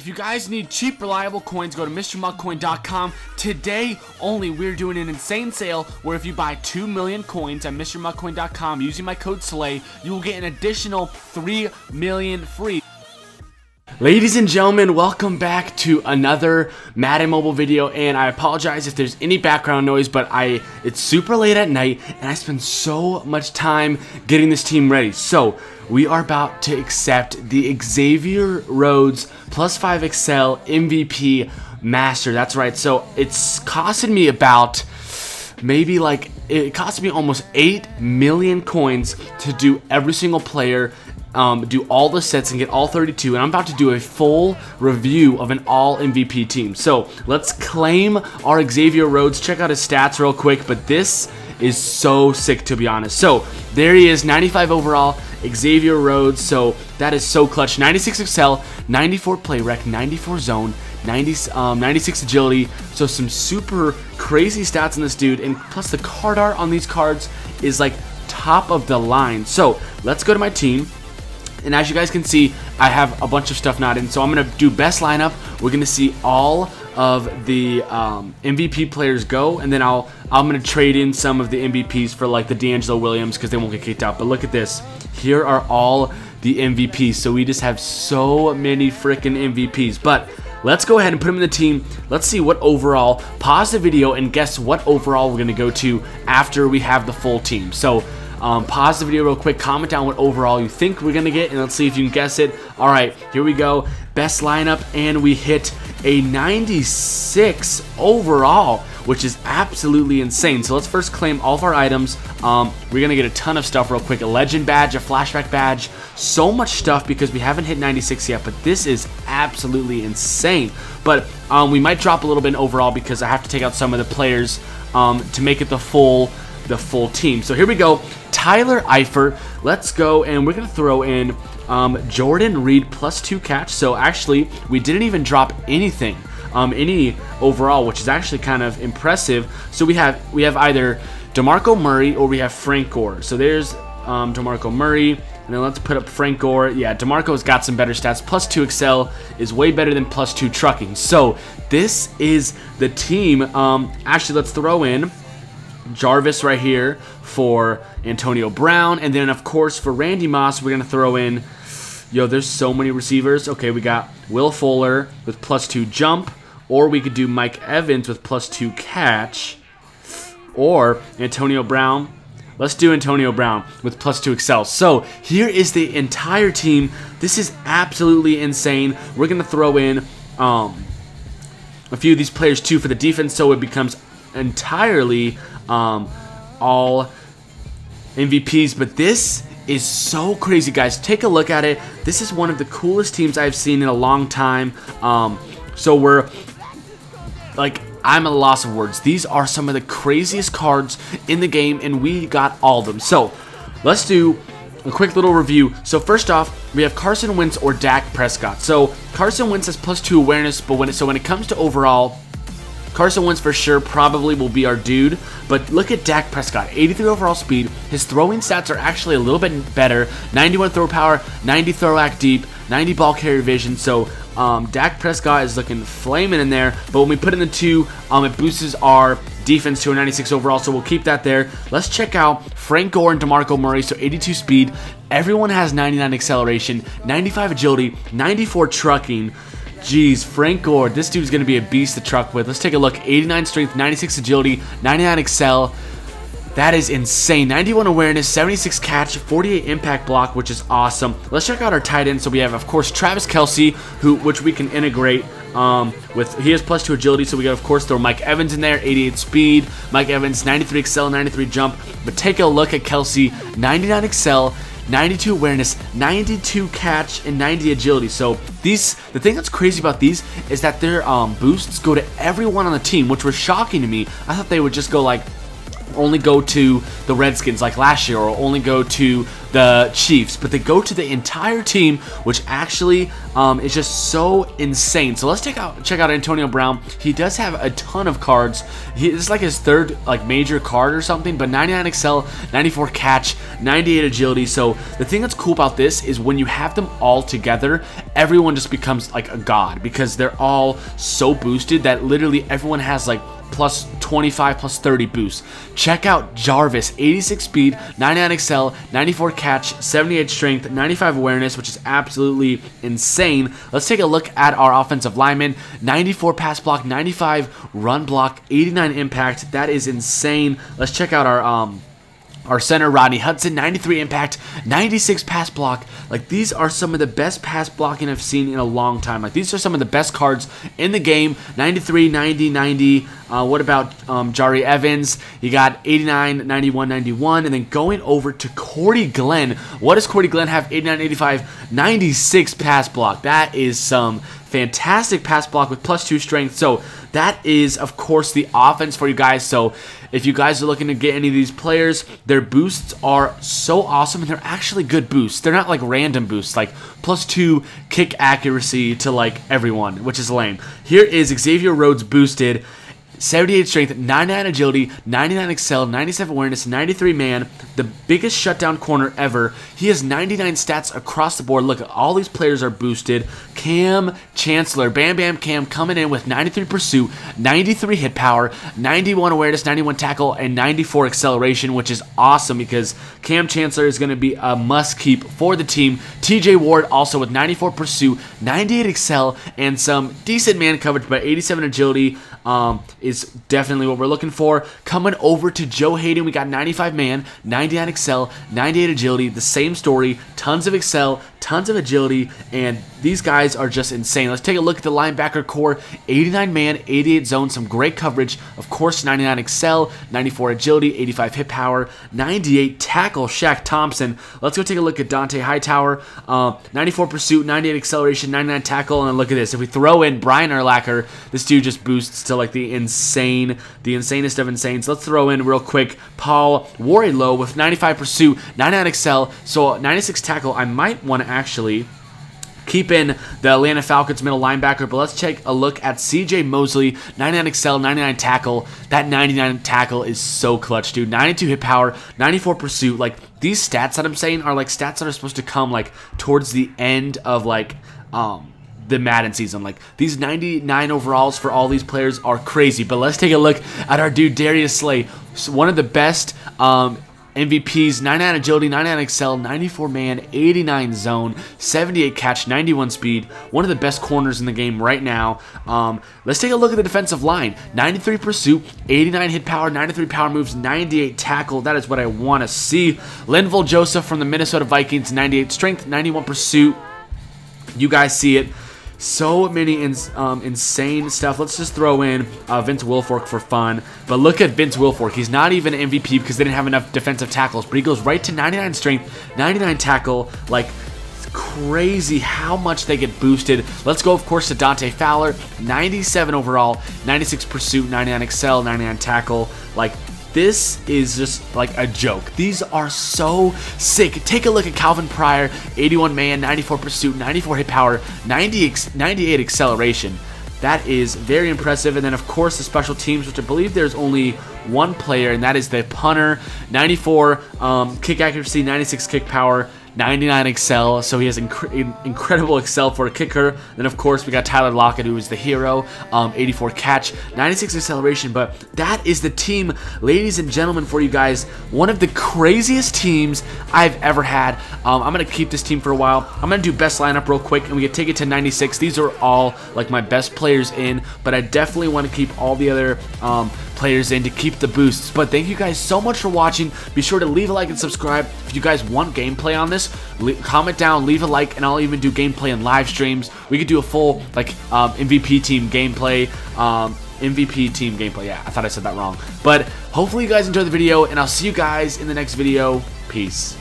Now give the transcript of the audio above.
If you guys need cheap, reliable coins, go to MrMutCoin.com. Today only, we're doing an insane sale where if you buy 2 million coins at MrMutCoin.com using my code SLAY, you will get an additional 3 million free. Ladies and gentlemen, welcome back to another Madden Mobile video, and I apologize if there's any background noise, but I it's super late at night, and I spend so much time getting this team ready. So, we are about to accept the Xavier Rhodes plus 5 Excel MVP Master. That's right. So, it's costing me about maybe like it cost me almost 8 million coins to do every single player um, do all the sets and get all 32 and I'm about to do a full review of an all MVP team. So let's claim our Xavier Rhodes. Check out his stats real quick but this is so sick to be honest. So there he is 95 overall Xavier Rhodes. So that is so clutch. 96 Excel 94 play rec 94 zone 90, um, 96 agility. So some super crazy stats in this dude and plus the card art on these cards is like top of the line. So let's go to my team and as you guys can see, I have a bunch of stuff not in. So I'm going to do best lineup. We're going to see all of the um, MVP players go. And then I'll, I'm to trade in some of the MVPs for like the DeAngelo Williams because they won't get kicked out. But look at this. Here are all the MVPs. So we just have so many freaking MVPs. But let's go ahead and put them in the team. Let's see what overall. Pause the video and guess what overall we're to go to after we have the full team. So um, pause the video real quick, comment down what overall you think we're to get, and let's see if you can guess it. All right, here we go. Best lineup, and we hit a 96 overall, which is absolutely insane. So let's first claim all of our items. Um, we're to get a ton of stuff real quick. A legend badge, a flashback badge, so much stuff because we haven't hit 96 yet, but this is absolutely insane. But um, we might drop a little bit overall because I have to take out some of the players um, to make it the full the full team. So here we go. Tyler Eifert. Let's go, and we're going to throw in um, Jordan Reed plus two catch. So actually, we didn't even drop anything, um, any overall, which is actually kind of impressive. So we have we have either DeMarco Murray or we have Frank Gore. So there's um, DeMarco Murray. And then let's put up Frank Gore. Yeah, DeMarco's got some better stats. Plus 2 Excel is way better than plus 2 Trucking. So this is the team. Um, actually, let's throw in Jarvis right here for Antonio Brown. And then, of course, for Randy Moss, we're going to throw in, yo, there's so many receivers. Okay, we got Will Fuller with plus two jump, or we could do Mike Evans with plus two catch, or Antonio Brown. Let's do Antonio Brown with plus two excel. So here is the entire team. This is absolutely insane. We're going to throw in um, a few of these players too for the defense so it becomes entirely um, all MVPs, but this is so crazy, guys. Take a look at it. This is one of the coolest teams I've seen in a long time. Um, so we're like I'm at a loss of words. These are some of the craziest cards in the game, and we got all of them. So let's do a quick little review. So first off, we have Carson Wentz or Dak Prescott. So Carson Wentz has plus two awareness, but when it, so when it comes to overall, Carson Wentz for sure probably will be our dude, but look at Dak Prescott, 83 overall speed. His throwing stats are actually a little bit better. 91 throw power, 90 throw act deep, 90 ball carrier vision. So um, Dak Prescott is looking flaming in there, but when we put in the two, um, it boosts our defense to a 96 overall, so we'll keep that there. Let's check out Frank Gore and DeMarco Murray, so 82 speed. Everyone has 99 acceleration, 95 agility, 94 trucking. Jeez, Frank Gore, this dude's going to be a beast to truck with. Let's take a look. 89 strength, 96 agility, 99 excel. That is insane. 91 awareness, 76 catch, 48 impact block, which is awesome. Let's check out our tight end. So we have, of course, Travis Kelce, who which we can integrate um, with. He has plus two agility, so we got, of course, throw Mike Evans in there, 88 speed. Mike Evans, 93 excel, 93 jump. But take a look at Kelce, 99 excel, 92 awareness, 92 catch, and 90 agility. So these, the thing that's crazy about these is that their um, boosts go to everyone on the team, which was shocking to me. I thought they would just go like only go to the Redskins like last year, or only go to the Chiefs, but they go to the entire team, which actually um, is just so insane. So let's check out check out Antonio Brown. He does have a ton of cards. He, this is like his third like major card or something, but 99 excel, 94 catch, 98 agility. So the thing that's cool about this is when you have them all together, everyone just becomes like a god because they're all so boosted that literally everyone has like plus 25 plus 30 boost. Check out Jarvis, 86 speed, 99 excel, 94 catch, 78 strength, 95 awareness, which is absolutely insane. Let's take a look at our offensive lineman. 94 pass block, 95 run block, 89 impact. That is insane. Let's check out our um our center, Rodney Hudson, 93 impact, 96 pass block. Like, these are some of the best pass blocking I've seen in a long time. Like, these are some of the best cards in the game. 93, 90, 90. Uh, what about um, Jahri Evans? You got 89, 91, 91. And then going over to Cordy Glenn. What does Cordy Glenn have? 89, 85, 96 pass block. That is some fantastic pass block with plus two strength. So that is, of course, the offense for you guys. So if you guys are looking to get any of these players, their boosts are so awesome, and they're actually good boosts. They're not like random boosts, like plus two kick accuracy to like everyone, which is lame. Here is Xavier Rhodes boosted 78 strength, 99 agility, 99 excel, 97 awareness, 93 man, the biggest shutdown corner ever. He has 99 stats across the board. Look, at all these players are boosted. Kam Chancellor, Bam Bam Kam coming in with 93 pursuit, 93 hit power, 91 awareness, 91 tackle, and 94 acceleration, which is awesome because Kam Chancellor is going to be a must keep for the team. TJ Ward also with 94 pursuit, 98 excel, and some decent man coverage by 87 agility. Um, is definitely what we're looking for. Coming over to Joe Haden, we got 95 man, 99 excel, 98 agility, the same story, tons of excel, tons of agility, and these guys are just insane. Let's take a look at the linebacker corps 89 man, 88 zone, some great coverage. Of course, 99 excel, 94 agility, 85 hit power, 98 tackle Shaq Thompson. Let's go take a look at Dont'a Hightower. Uh, 94 pursuit, 98 acceleration, 99 tackle, and look at this. If we throw in Brian Urlacher, this dude just boosts to like the insane, the insanest of insane. So let's throw in real quick Paul Worrilow with 95 pursuit, 99 excel, so 96 tackle. I might want to actually keep in the Atlanta Falcons middle linebacker, but let's take a look at CJ Mosley, 99 excel, 99 tackle. That 99 tackle is so clutch, dude. 92 hit power, 94 pursuit. Like, these stats that I'm saying are like stats that are supposed to come like towards the end of like um the Madden season. Like these 99 overalls for all these players are crazy. But let's take a look at our dude Darius Slay, one of the best um, MVPs 99 agility, 99 excel, 94 man, 89 zone, 78 catch, 91 speed. One of the best corners in the game right now. Um, let's take a look at the defensive line 93 pursuit, 89 hit power, 93 power moves, 98 tackle. That is what I want to see. Linval Joseph from the Minnesota Vikings, 98 strength, 91 pursuit. You guys see it. So many um, insane stuff. Let's just throw in uh, Vince Wilfork for fun. But look at Vince Wilfork. He's not even MVP because they didn't have enough defensive tackles. But he goes right to 99 strength, 99 tackle. Like, crazy how much they get boosted. Let's go, of course, to Dante Fowler. 97 overall, 96 pursuit, 99 excel, 99 tackle. Like, this is just like a joke. These are so sick. Take a look at Calvin Pryor, 81 man, 94 pursuit, 94 hit power, 90 98 acceleration. That is very impressive. And then, of course, the special teams, which I believe there's only one player, and that is the punter. 94 um, kick accuracy, 96 kick power, 99 excel, so he has inc incredible excel for a kicker. Then, of course, we got Tyler Lockett, who is the hero, um, 84 catch, 96 acceleration. But that is the team, ladies and gentlemen, for you guys. One of the craziest teams I've ever had. Um, I'm going to keep this team for a while. I'm going to do best lineup real quick, and we can take it to 96. These are all like my best players in, but I definitely want to keep all the other um, players in to keep the boosts. But thank you guys so much for watching. Be sure to leave a like and subscribe. If you guys want gameplay on this, comment down, leave a like, and I'll even do gameplay in live streams. We could do a full like um, MVP team gameplay. Um, MVP team gameplay. Yeah, I thought I said that wrong. But hopefully you guys enjoyed the video, and I'll see you guys in the next video. Peace.